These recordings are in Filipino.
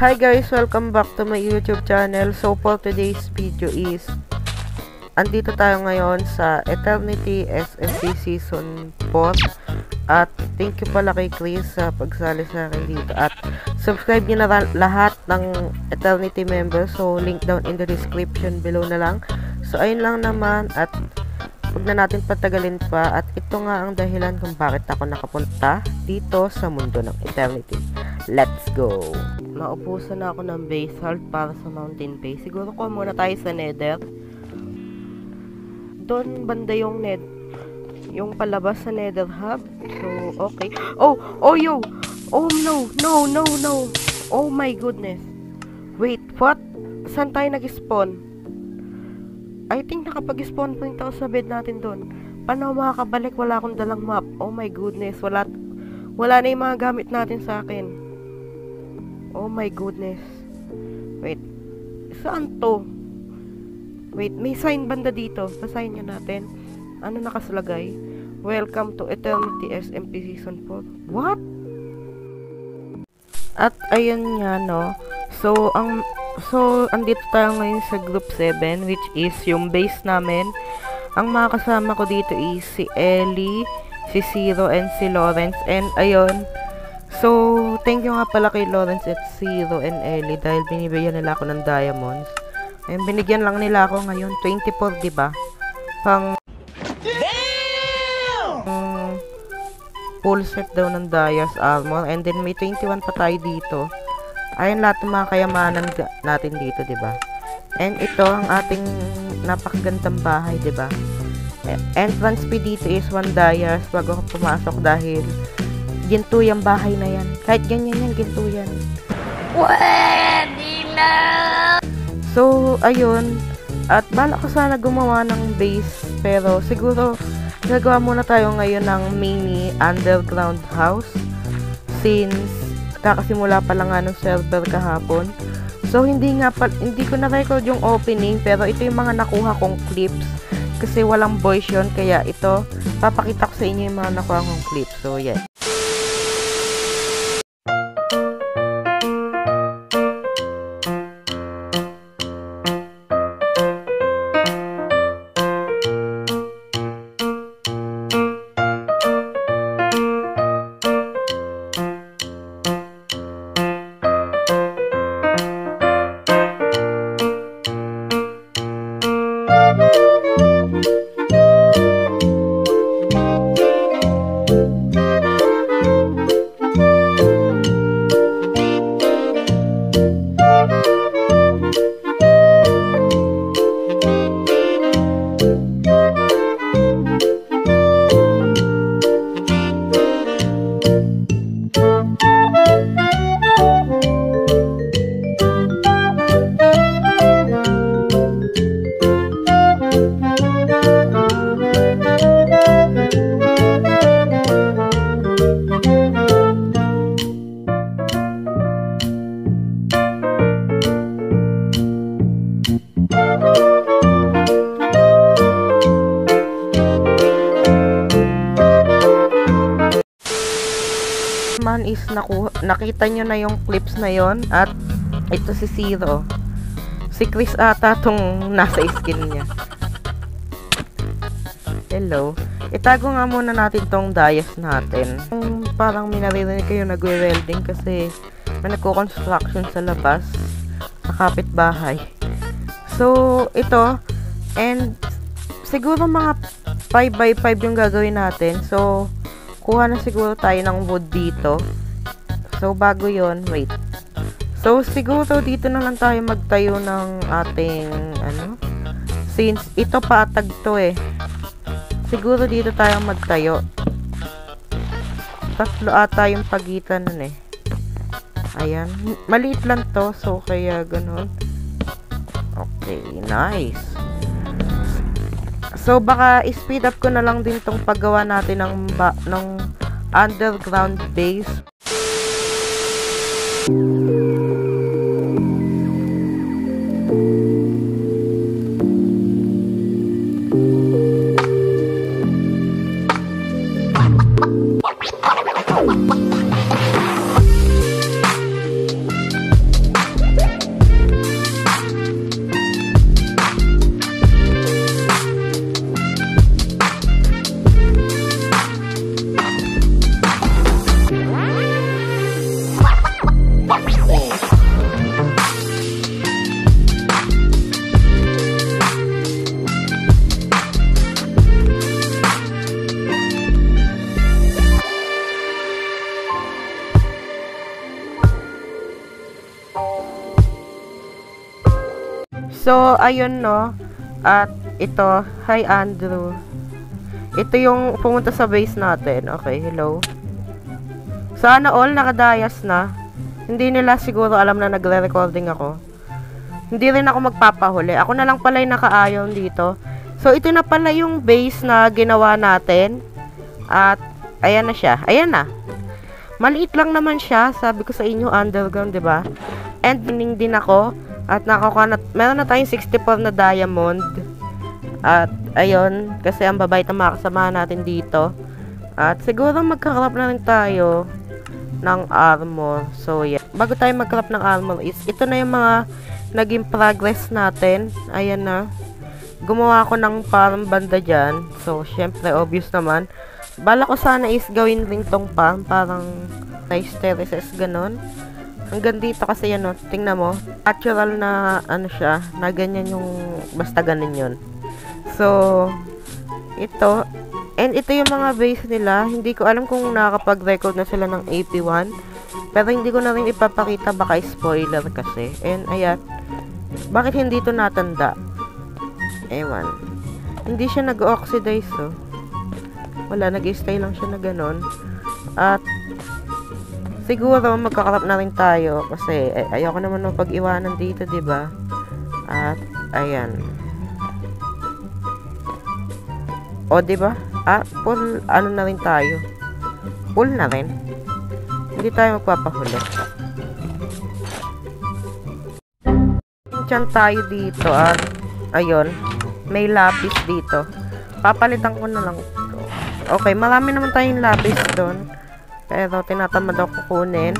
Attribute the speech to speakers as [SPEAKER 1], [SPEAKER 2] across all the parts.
[SPEAKER 1] Hi guys, welcome back to my YouTube channel. So for today's video is andito tayo ngayon sa Eternity SMP Season 4 at thank you pala kay Chris sa pagsali sa akin dito at subscribe nyo na lahat ng Eternity members so link down in the description below na lang so ayun lang naman at Huwag na natin patagalin pa at ito nga ang dahilan kung bakit ako nakapunta dito sa mundo ng eternity. Let's go! Naubusan na ako ng base halt para sa mountain base. Siguro ko muna tayo sa nether. Doon banda yung net yung palabas sa nether hub. So, okay. Oh! Oh, yo! Oh, no! No, no, no! Oh my goodness! Wait, what? Saan tayo nag-spawn? I think nakapag-spawn point ako sa bed natin doon. Paano makakabalik? Wala akong dalang map. Oh my goodness. Wala, wala na yung mga gamit natin sa akin. Oh my goodness. Wait. Saan to? Wait, may sign banda dito. Basahin nyo natin. Ano nakasalagay? Welcome to Eternity SMP Season 4. What? At ayun nga no. So, ang So, andito tayo ngayon sa group 7 which is yung base namin. Ang mga kasama ko dito is si Ellie, si Zero, and si Lawrence. And ayun, so, thank you nga pala kay Lawrence at Zero and Ellie dahil binibigyan nila ako ng diamonds. Ayun, binigyan lang nila ako ngayon. 24, di ba? Pang... Damn! full set daw ng Dias armor. And then, may 21 pa tayo dito. Ayun lahat ng mga kayamanan natin dito, 'di ba? And ito ang ating napakagandang bahay, 'di ba? E, entrance fee dito is 1 dayas bago ako pumasok dahil ginto yung bahay na yan. Kahit ganyan yan, ginto yan. Pwede na! So, ayun. At bala ko sana gumawa ng base. Pero siguro, gagawa muna tayo ngayon ng mini underground house. Since kakasimula pa lang nga ng server kahapon. So, hindi nga pa, hindi ko na-record yung opening, pero ito yung mga nakuha kong clips. Kasi walang voice yun, kaya ito, papakita ko sa inyo yung mga nakuha kong clips. So, yeah. Is naku nakita nyo na yung clips na yon at ito si Zero. Si Chris ata tong nasa skin niya. Hello. Itago nga muna natin tong dias natin. Parang minaririnig kayo nagwe-welding kasi may nagko-construction sa labas. Sa bahay. So, ito. And, siguro mga 5x5 yung gagawin natin. So, kuha na siguro tayo ng wood dito. So, bago yon wait. So, siguro dito na lang tayo magtayo ng ating, ano, since ito patag to eh. Siguro dito tayo magtayo. Tatlo ata yung pagitan nun eh. Ayan. Maliit lang to, so kaya ganun. Okay, nice. So, baka speed up ko na lang din tong paggawa natin ng, ba ng underground base. Thank you. So, ayun no. At ito, hi Andrew. Ito yung pumunta sa base natin. Okay, hello. Sana all nakadayas na. Hindi nila siguro alam na nagre-recording ako. Hindi rin ako magpapahuli. Ako na lang pala yung nakaayon dito. So, ito na pala yung base na ginawa natin. At, ayan na siya. Ayan na. Maliit lang naman siya. Sabi ko sa inyo, underground, ba? And, winning din ako. At nakakuha na, meron na tayong 64 na diamond. At, ayun, kasi ang babait na mga kasama natin dito. At, siguro magkakarap na rin tayo ng armor. So, yeah. Bago tayo magkarap ng armor is, ito na yung mga naging progress natin. Ayan na. Gumawa ko ng parang banda dyan. So, syempre, obvious naman. Bala ko sana is gawin rin tong farm. Parang nice terraces, ganon. Hanggang dito kasi yan, no, tingnan mo. Natural na, ano siya, na ganyan yung, basta ganun yun. So, ito, and ito yung mga base nila. Hindi ko alam kung nakakapag-record na sila ng AP1. Pero hindi ko na rin ipapakita, baka spoiler kasi. And, ayan, bakit hindi to natanda? Ewan. Hindi siya nag-oxidize, oh. Wala, nag-stay lang siya na ganon. At, siguro magkakarap na rin tayo kasi ay ayoko naman ng pag-iwanan dito, 'di ba? At ayan. O 'di ba? Ah, full ano na rin tayo. Full na rin. Hindi tayo magpapahuli. Diyan tayo dito at ayun, may lapis dito. Papalitan ko na lang ito. Okay, marami naman tayong lapis doon. Pero tinatamad ako kukunin.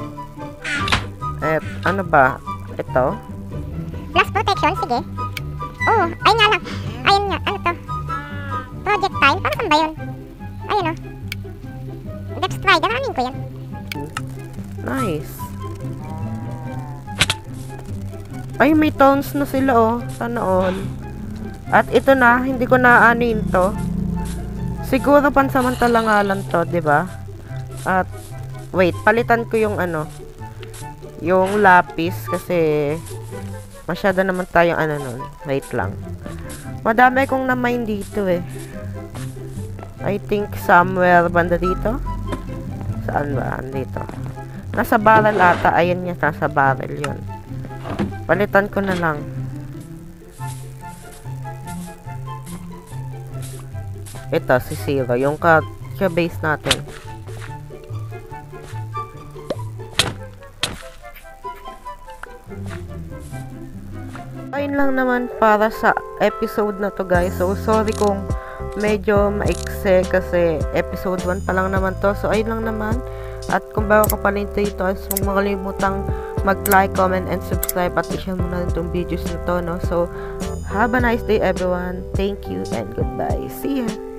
[SPEAKER 1] At ano ba? Ito.
[SPEAKER 2] Blast protection, sige. Oo, ay nga lang. Ayun nga, ano to? Projectile, para saan ba yun? Ayun o. Depth strike, daramin ko yan.
[SPEAKER 1] Nice. Ay, may tones na sila oh. Sana all. At ito na, hindi ko na anin to. Siguro pansamantala nga lang to, 'di ba? At wait, palitan ko yung ano, yung lapis kasi masyado naman tayong ano nun. Wait lang. Madami kong na-mine dito eh. I think somewhere banda dito. Saan ba? Dito. Nasa barrel ata. Ayan niya, nasa barrel yun. Palitan ko na lang. Ito, si Zero. Yung ka, ka base natin. Lang naman para sa episode na to guys. So, sorry kung medyo maikse kasi episode 1 pa lang naman to. So, ayun lang naman. At kung bago ka pa rin dito, huwag makalimutang mag-like, comment, and subscribe at i-share mo na rin itong videos na to, no? So, have a nice day everyone. Thank you and goodbye. See ya!